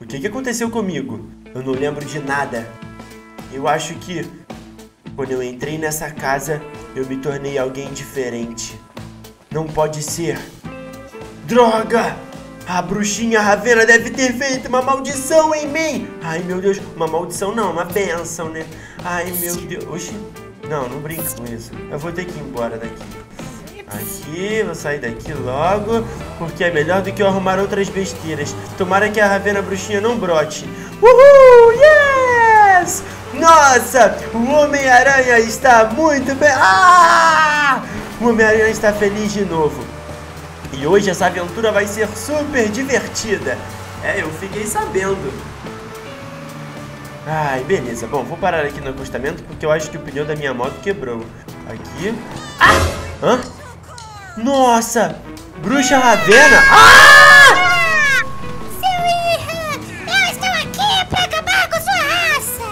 O que, que aconteceu comigo? Eu não lembro de nada. Eu acho que quando eu entrei nessa casa, eu me tornei alguém diferente. Não pode ser. Droga! A bruxinha Ravena deve ter feito uma maldição em mim! Ai meu Deus, uma maldição não, uma benção, né? Ai meu Deus. Oxi, não, não brinca com isso. Eu vou ter que ir embora daqui. Aqui, vou sair daqui logo, porque é melhor do que eu arrumar outras besteiras. Tomara que a Ravena bruxinha não brote. Uhul! Yes! Nossa! O Homem-Aranha está muito bem. Ah! O Homem-Aranha está feliz de novo. E hoje essa aventura vai ser super divertida. É, eu fiquei sabendo. Ai, beleza. Bom, vou parar aqui no acostamento porque eu acho que o pneu da minha moto quebrou. Aqui. Ah! Hã? Nossa! Bruxa Ravena! Ah! Seu eu estou aqui para acabar com sua raça.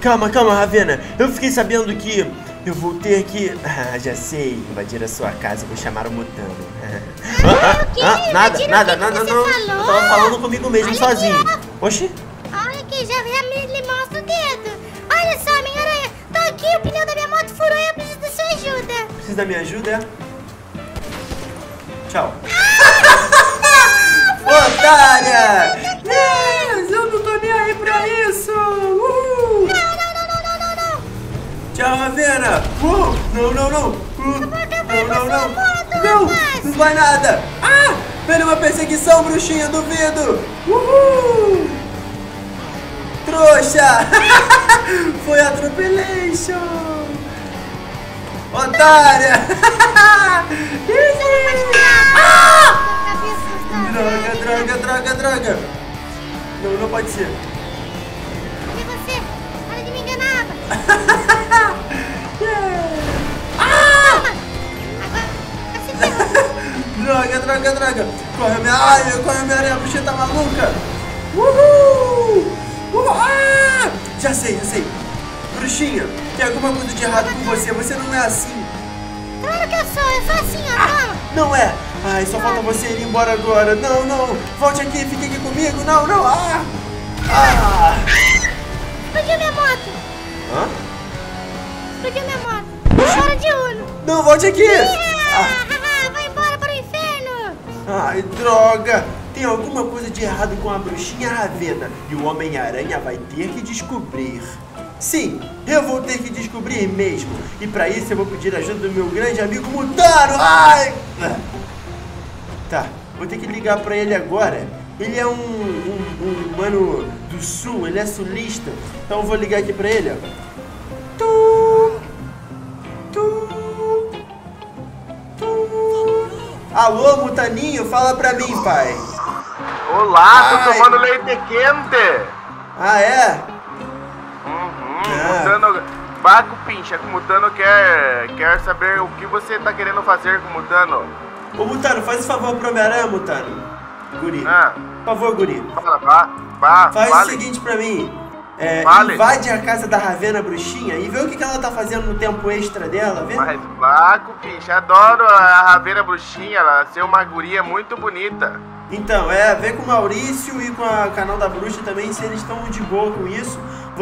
Calma, calma, Ravena. Eu fiquei sabendo que eu vou ter que. Ah, já sei. Invadir a sua casa. Vou chamar o Mutano. Ah, ah, nada, Invadir o nada, que nada, que você não. falou? Eu tava falando comigo mesmo, Olha sozinho. aqui, Oxi. Olha aqui, já, me mostra o dedo. Olha só, Homem-Aranha, tô aqui, o pneu da minha moto furou e eu preciso da sua ajuda. Precisa da minha ajuda? Tchau. Otária! Yes, eu não tô nem aí pra isso! Uhul! Não, não, não, não, não, não. Tchau, Ravena! Uh, não, não, não! Uh, não, não, não! Não! Não vai nada! Ah! Vem uma perseguição, bruxinha, duvido! Uhul! Trouxa! Foi atropelation! Otária! Não, não pode ser. E você? Para de me enganar. Ah! Agora, se ferrou. Droga, droga, droga! Corre, minha. Ai, corre, minha areia, a bruxa tá maluca! Uhul! Uhul! Ah! Já sei, já sei! Bruxinha, tem alguma coisa de errado com você? Você não é assim! Claro que eu sou, eu sou assim, ó, toma. Não é! Ai, só falta você ir embora agora! Não, não! Volte aqui, fique aqui comigo! Não, não! Ah! Ah! Explodiu minha moto. Hã? Explodiu minha moto. Fora de Uno. Não, volte aqui! Ah! Ah, vai embora para o inferno. Ai, droga! Tem alguma coisa de errado com a bruxinha Ravena e o Homem-Aranha vai ter que descobrir. Sim, eu vou ter que descobrir mesmo. E pra isso eu vou pedir ajuda do meu grande amigo Mutano. Ai! Tá, vou ter que ligar pra ele agora. Ele é um, um, um humano do sul, ele é sulista. Então eu vou ligar aqui pra ele, ó. Tu, tu, tu. Alô, Mutaninho, fala pra mim, pai. Olá, tô Ai. tomando leite quente. Ah, é? Uhum, Ah. Mutano. Baco Pincha, que o Mutano quer, quer saber o que você tá querendo fazer com o Mutano. Ô, Mutano, faz um favor pro Homem-Aranha, Mutano. Guri. Ah, Por favor, Guri. fala, vá, vá, Faz fale. o seguinte pra mim. É, Fale. invade a casa da Ravena Bruxinha e vê o que, que ela tá fazendo no tempo extra dela, vê? Mas Baco Pincha, adoro a Raveira Bruxinha, ela ser uma guria muito bonita. Então, é, vê com o Maurício e com o canal da Bruxa também, se eles estão de boa com isso.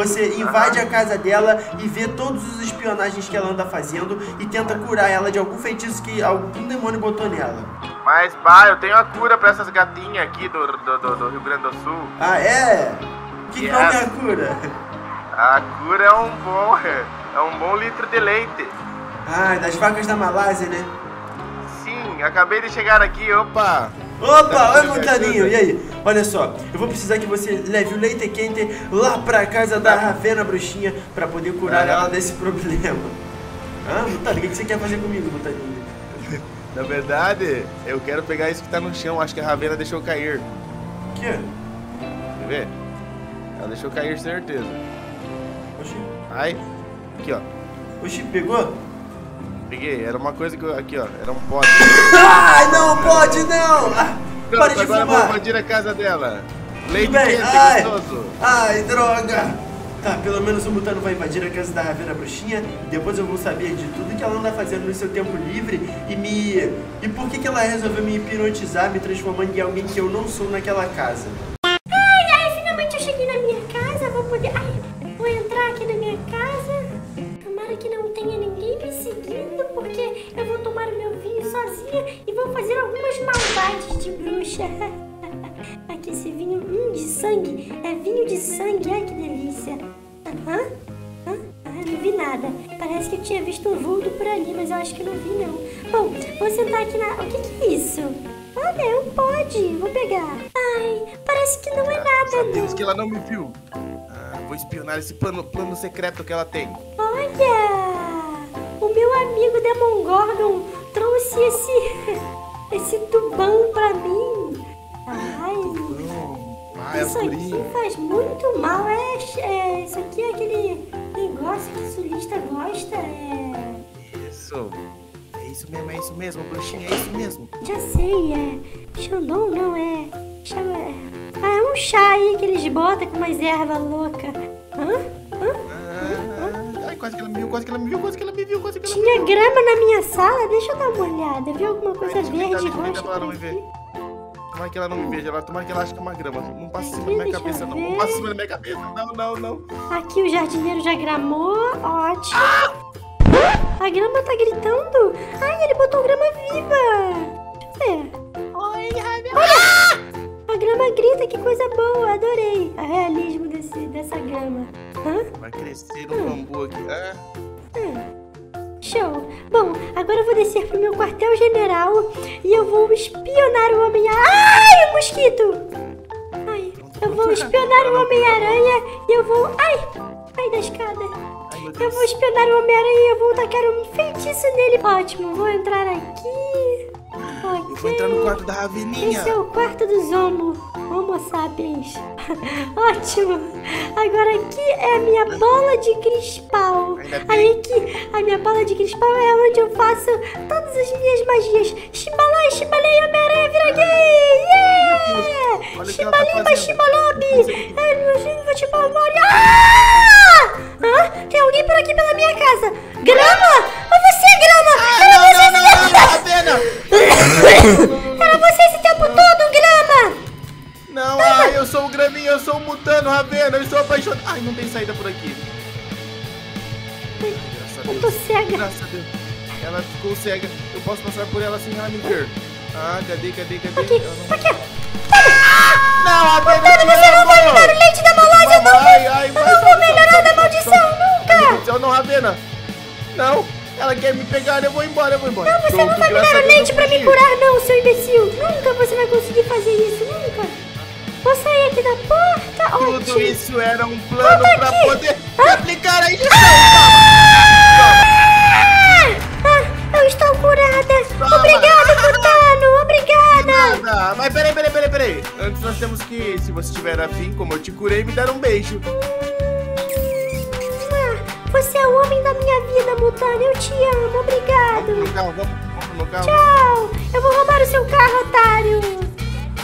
Você invade a casa dela e vê todos os espionagens que ela anda fazendo e tenta curar ela de algum feitiço que algum demônio botou nela. Mas, pá, eu tenho a cura pra essas gatinhas aqui do, do, do- do Rio Grande do Sul. Ah, é? Que Yes. nome é a cura? A cura é um bom, é um bom litro de leite. Ah, das vacas da Malásia, né? Sim, acabei de chegar aqui, opa. Opa, oi Montaninho, e aí? Olha só, eu vou precisar que você leve o leite quente lá pra casa da Ravena Bruxinha pra poder curar ela desse problema. Ah, Montaninho, o que que você quer fazer comigo, Montaninho? Na verdade, eu quero pegar isso que tá no chão. Acho que a Ravena deixou cair. O quê? Quer ver? Ela deixou cair, certeza. Oxi, Ai, aqui ó. Oxi, pegou? Peguei. Era uma coisa que eu, aqui ó. Era um pote. Ai, não pode não! Ah, para de agora fumar! invadir a casa dela. Leite bem, quente, ai, gostoso. ai, droga! Tá, pelo menos o Mutano vai invadir a casa da Ravena Bruxinha e depois eu vou saber de tudo que ela anda fazendo no seu tempo livre e me... E por que que ela resolveu me hipnotizar, me transformando em alguém que eu não sou naquela casa? Sozinha e vou fazer algumas maldades de bruxa. Aqui esse vinho hum, de sangue. É vinho de sangue. Ai, que delícia. Hã? Hã? Ah, não vi nada. Parece que eu tinha visto um vulto por ali, mas eu acho que não vi, não. Bom, vou sentar aqui na... O que, que é isso? Olha, é um pode. Vou pegar. Ai, parece que não é nada, Graças a Deus não. que ela não me viu. Ah, vou espionar esse plano, plano secreto que ela tem. Olha! O meu amigo Demon Gordon trouxe esse esse tubão pra mim. Ai, ai, isso aqui faz muito mal. É, é, isso aqui é aquele negócio que o sulista gosta. É, Isso. É isso mesmo, é isso mesmo, bruxinha, é isso mesmo. já sei, é Xandão, não é. Chama, é. Ah, é um chá aí que eles botam com umas ervas loucas. Hã? Ah, quase que ela me viu, quase que ela me viu, quase que ela me viu, quase que ela me Tinha grama na minha sala? Deixa eu dar uma olhada. Vi alguma coisa verde roxa pra ela não por me ver. aqui? Tomara que ela não me veja, ela, tomara que ela ache que é uma grama. Não passa em cima da minha cabeça, não. Não passa em cima da minha cabeça. Não, não, não. Aqui o jardineiro já gramou. Ótimo. A grama tá gritando. Ai, ele botou grama viva. Deixa eu ver. Olha! A grama grita, que coisa boa. Adorei o realismo desse, dessa grama. Vai crescer um bambu aqui. Ah, Show! Bom, agora eu vou descer pro meu quartel-general e eu vou espionar o Homem-Aranha. Ai, o mosquito! Ai, eu vou espionar o Homem-Aranha e eu vou. Ai! Ai, da escada! Eu vou espionar o Homem-Aranha e eu vou tacar um feitiço nele. Ótimo, vou entrar aqui. Eu vou entrar no quarto da Raveninha. Esse é o quarto dos Homo. Homo sapiens. Ótimo. Agora aqui é a minha bola de bem. Aí que a minha bola de cristal é onde eu faço todas as minhas magias. Chimbalai, chimbalei, Homem-Aranha vira gay. Yeah! Fazendo. chimbalobi. É, meu filho, vou te palmar. Ah! Hã? Tem alguém por aqui pela minha casa. Grama? Era você esse tempo todo, Grama! Não, ai, eu sou o Graminha, eu sou o Mutano, Ravena, eu estou apaixonado. Ai, não tem saída por aqui. Ai, graças a Eu tô cega. Graças a Deus. Ela ficou cega. Eu posso passar por ela sem ela me ver. Ah, cadê, cadê, cadê? Aqui, não- aqui. Não, Ravena, Mano, você não vai me dar o leite da malódia, não Ai, ai, Eu não vou melhorar da maldição, nunca! não, Ravena. Não, ela quer me pegar, eu vou embora, eu vou embora. Não, você Pronto, não vai me dar o leite pra me curar, não, seu imbecil! Nunca você vai conseguir fazer isso, nunca! Vou sair aqui da porta, Tudo ótimo! isso era um plano Volta pra aqui. poder aplicar a injeção. Ah! Ah, eu estou curada! Toma. Obrigada, Butano! Obrigada! Nada. Mas peraí, peraí, peraí, peraí. Antes nós temos que, se você tiver afim, como eu te curei, me dar um beijo. Você é o homem da minha vida, Butano! Eu te amo! Vamos Obrigado! carro, vamos, vamos no carro. Tchau! Eu vou roubar o seu carro, otário!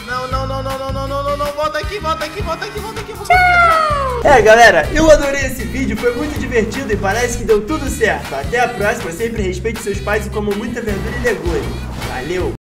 Não, não, não, não, não, não, não, não, não. Volta aqui, volta aqui, volta aqui, volta aqui. Volta aqui. É, galera, eu adorei esse vídeo, foi muito divertido e parece que deu tudo certo. Até a próxima, sempre respeite seus pais e coma muita verdura e legume. Valeu!